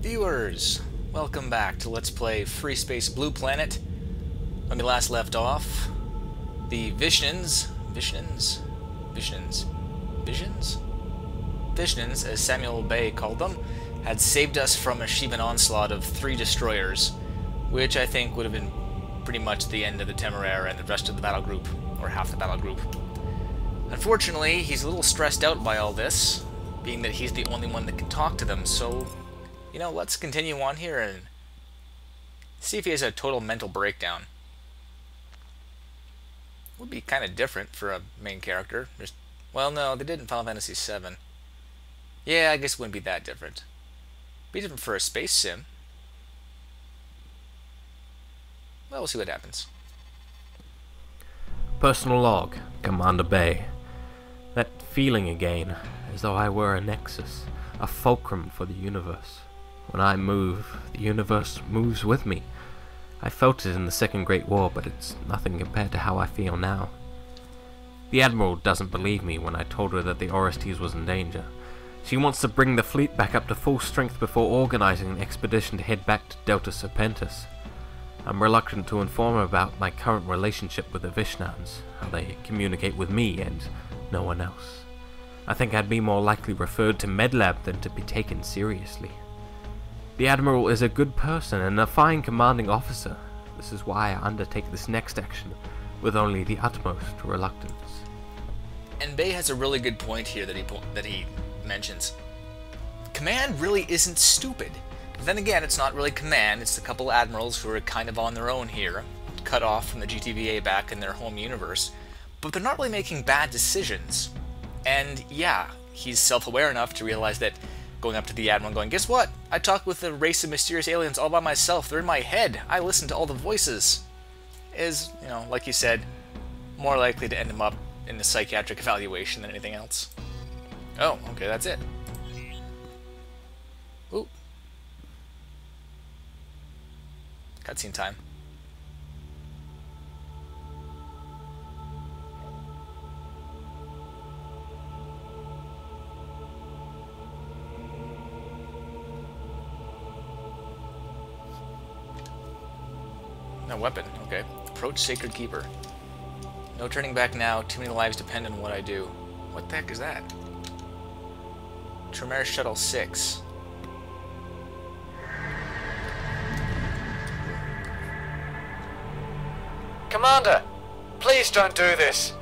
Viewers, welcome back to Let's Play FreeSpace Blue Planet. When we last left off, the Vishnans, Vishnans, Vishnans, Visions? Vishnans, as Samuel Bay called them, had saved us from a Shivan onslaught of three destroyers, which I think would have been pretty much the end of the Temeraire and the rest of the battle group, or half the battle group. Unfortunately, he's a little stressed out by all this, being that he's the only one that can talk to them, so, you know, let's continue on here and see if he has a total mental breakdown. Would be kind of different for a main character. Well, no, they did in Final Fantasy VII. Yeah, I guess it wouldn't be that different. Be different for a space sim. Well, we'll see what happens. Personal log, Commander Bay. That feeling again, as though I were a nexus, a fulcrum for the universe. When I move, the universe moves with me. I felt it in the Second Great War, but it's nothing compared to how I feel now. The Admiral doesn't believe me when I told her that the Orestes was in danger. She wants to bring the fleet back up to full strength before organizing an expedition to head back to Delta Serpentis. I'm reluctant to inform her about my current relationship with the Vishnans, how they communicate with me and no one else. I think I'd be more likely referred to Medlab than to be taken seriously. The Admiral is a good person and a fine commanding officer. This is why I undertake this next action with only the utmost reluctance. And Bay has a really good point here that he that he mentions. Command really isn't stupid. But then again, it's not really command. It's a couple admirals who are kind of on their own here, cut off from the GTVA back in their home universe. But they're not really making bad decisions. And yeah, he's self-aware enough to realize that going up to the admiral going, guess what? I talked with a race of mysterious aliens all by myself. They're in my head. I listen to all the voices. Is, you know, like you said, more likely to end him up in a psychiatric evaluation than anything else. Oh, okay, that's it. Ooh. Cutscene time. No weapon, okay. Approach Sacred Keeper. No turning back now, too many lives depend on what I do. What the heck is that? Temeraire Shuttle 6. Commander, please don't do this.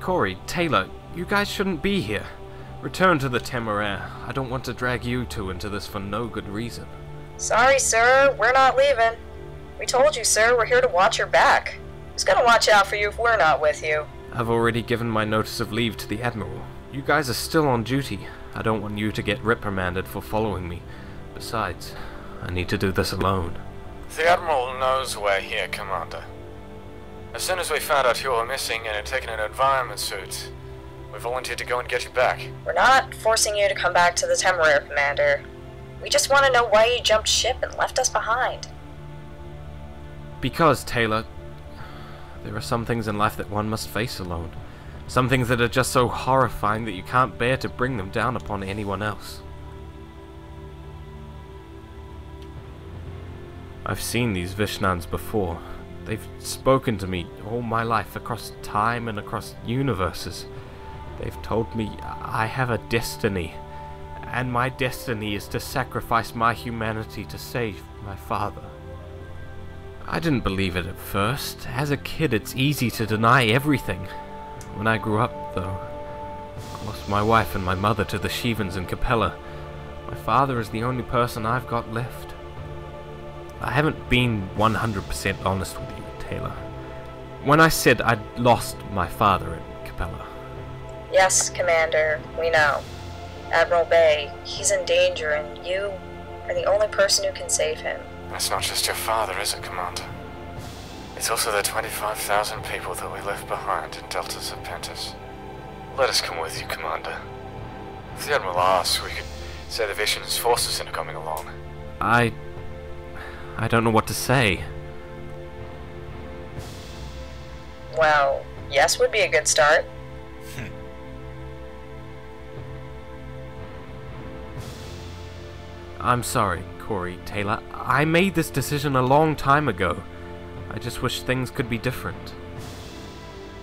Corey, Taylor, you guys shouldn't be here. Return to the Temeraire. I don't want to drag you two into this for no good reason. Sorry, sir, we're not leaving. We told you, sir, we're here to watch your back. Who's gonna watch out for you if we're not with you? I've already given my notice of leave to the Admiral. You guys are still on duty. I don't want you to get reprimanded for following me. Besides, I need to do this alone. The Admiral knows we're here, Commander. As soon as we found out you were missing and had taken an environment suit, we volunteered to go and get you back. We're not forcing you to come back to the Temeraire, Commander. We just want to know why you jumped ship and left us behind. Because, Taylor, there are some things in life that one must face alone. Some things that are just so horrifying that you can't bear to bring them down upon anyone else. I've seen these Vishnans before. They've spoken to me all my life across time and across universes. They've told me I have a destiny, and my destiny is to sacrifice my humanity to save my father. I didn't believe it at first. As a kid, it's easy to deny everything. When I grew up, though, I lost my wife and my mother to the Shivans in Capella. My father is the only person I've got left. I haven't been 100% honest with you, Taylor. When I said I'd lost my father in Capella. Yes, Commander, we know. Admiral Bay, he's in danger, and you are the only person who can save him. That's not just your father, is it, Commander? It's also the 25,000 people that we left behind in Delta Serpentis. Let us come with you, Commander. If the Admiral asks, we could say the Vision's forces are coming along. I. I don't know what to say. Well, yes would be a good start. I'm sorry, Corey Taylor. I made this decision a long time ago. I just wish things could be different.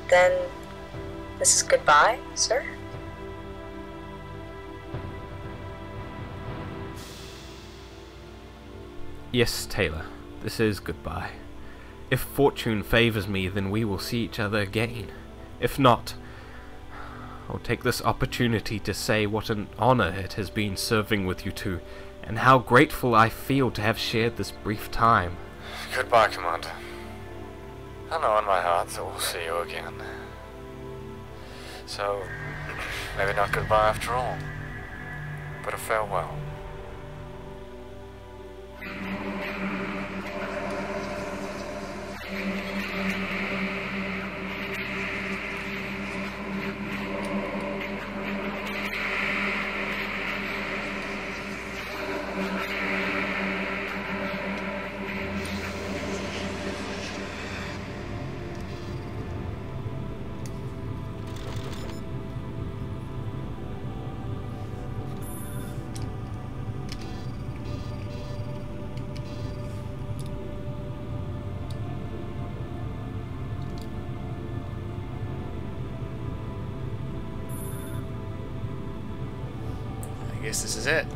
Then, this is goodbye, sir? Yes, Taylor, this is goodbye. If fortune favors me, then we will see each other again. If not, I'll take this opportunity to say what an honor it has been serving with you two, and how grateful I feel to have shared this brief time. Goodbye, Commander. I know in my heart that we'll see you again. So, maybe not goodbye after all, but a farewell. This is it.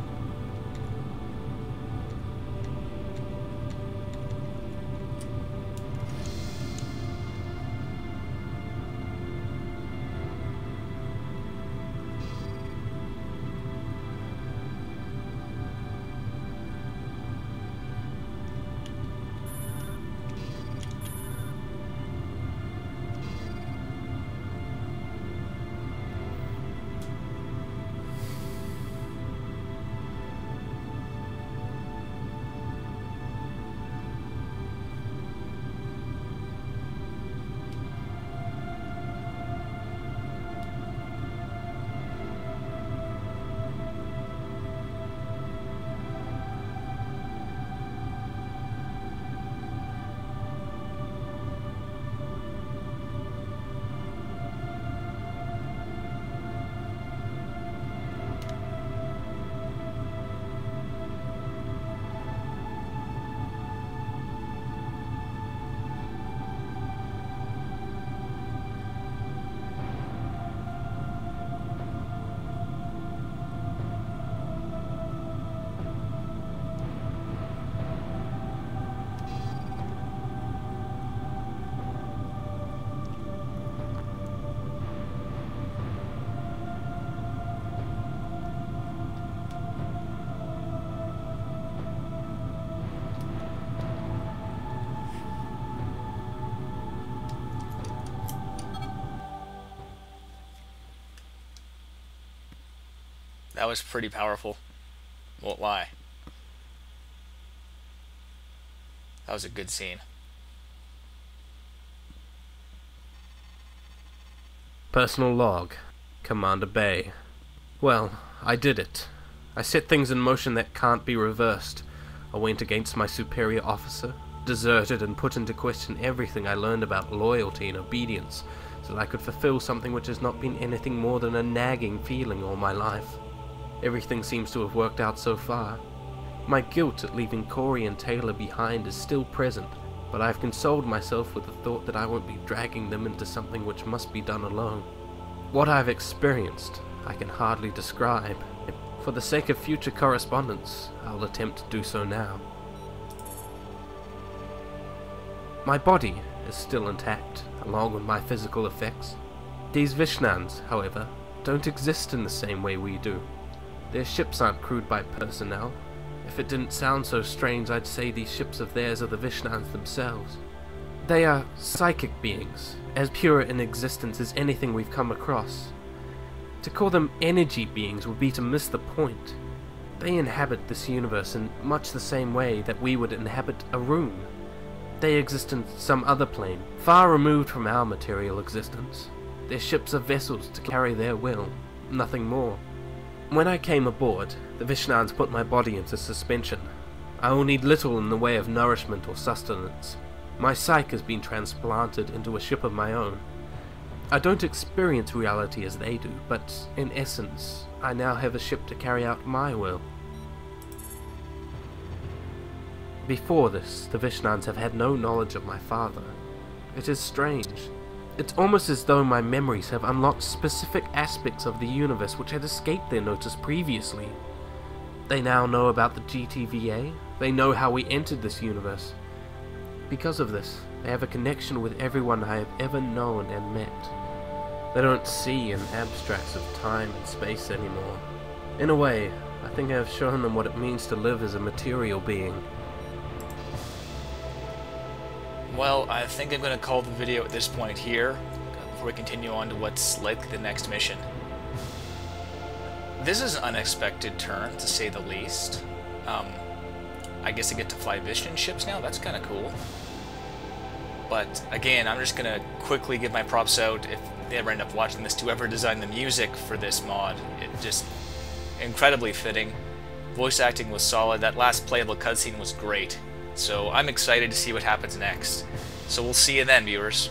That was pretty powerful. Won't lie. That was a good scene. Personal log. Commander Bay. Well, I did it. I set things in motion that can't be reversed. I went against my superior officer, deserted and put into question everything I learned about loyalty and obedience, so that I could fulfill something which has not been anything more than a nagging feeling all my life. Everything seems to have worked out so far. My guilt at leaving Corey and Taylor behind is still present, but I've consoled myself with the thought that I won't be dragging them into something which must be done alone. What I've experienced, I can hardly describe. For the sake of future correspondence, I'll attempt to do so now. My body is still intact, along with my physical effects. These Vishnans, however, don't exist in the same way we do. Their ships aren't crewed by personnel. If it didn't sound so strange, I'd say these ships of theirs are the Vishnans themselves. They are psychic beings, as pure in existence as anything we've come across. To call them energy beings would be to miss the point. They inhabit this universe in much the same way that we would inhabit a room. They exist in some other plane, far removed from our material existence. Their ships are vessels to carry their will, nothing more. When I came aboard, the Vishnans put my body into suspension. I will need little in the way of nourishment or sustenance. My psyche has been transplanted into a ship of my own. I don't experience reality as they do, but in essence, I now have a ship to carry out my will. Before this, the Vishnans have had no knowledge of my father. It is strange. It's almost as though my memories have unlocked specific aspects of the universe which had escaped their notice previously. They now know about the GTVA, they know how we entered this universe. Because of this, they have a connection with everyone I have ever known and met. They don't see in abstracts of time and space anymore. In a way, I think I have shown them what it means to live as a material being. Well, I think I'm going to call the video at this point here, before we continue on to what's likely the next mission. This is an unexpected turn, to say the least. Um, I guess I get to fly Vision ships now, that's kind of cool. But, again, I'm just going to quickly give my props out, if they ever end up watching this, to whoever designed the music for this mod. It just, incredibly fitting. Voice acting was solid, that last playable cutscene was great. So I'm excited to see what happens next. So we'll see you then, viewers.